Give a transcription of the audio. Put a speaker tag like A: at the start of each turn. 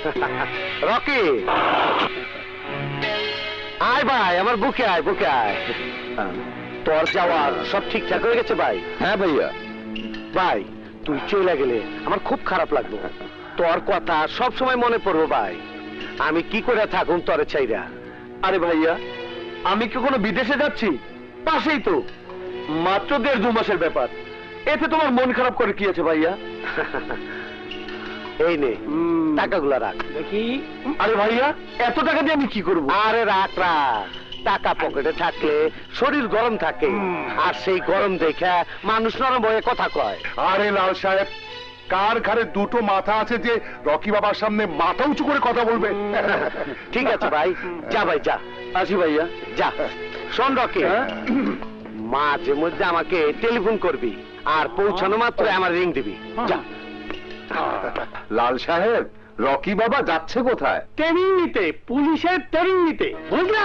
A: Rocky! আয় ভাই আমার বুকে আয় বুকে আয়। তোর যাওয়ার সব ঠিকঠাক হয়ে গেছে ভাই?
B: হ্যাঁ ভাইয়া।
A: ভাই তুই চলে গেলে আমার খুব খারাপ লাগল তোর কথা সব সময় মনে পড়ব ভাই। আমি কি করে থাকুন তোরে চাইরা
B: আরে ভাইয়া আমি কি কোনো বিদেশে যাচ্ছি? পাশেই তো। মাত্র দেড় দু মাসের ব্যাপার। এতে তোমার মন খারাপ করে কি আছে ভাইয়া?
A: এই নে টাকাগুলো রাখ।
B: দেখি। আরে ভাইয়া এত টাকা দিয়ে আমি কি করব?
A: আরে রাখ রাখ। টাকা পকেটে থাকলে শরীর গরম থাকে। আর সেই গরম দেখে মানুষ নরম হয়ে কথা কয়।
C: আরে লাল সাহেব কার ঘাড়ে দুটো মাথা আছে যে রকি বাবার সামনে মাথা উঁচু করে কথা বলবে?
A: ঠিক আছে ভাই যা ভাই যা।
B: আসি ভাইয়া।
A: যা। শোন রকি
B: হ্যাঁ?
A: মাঝে মধ্যে আমাকে টেলিফোন করবি আর পৌঁছানো মাত্র আমার রিং দিবি। যা।
C: লাল সাহেব রকি বাবা যাচ্ছে কোথায়?
B: ট্রেনিং নিতে পুলিশের ট্রেনিং নিতে বুঝলা?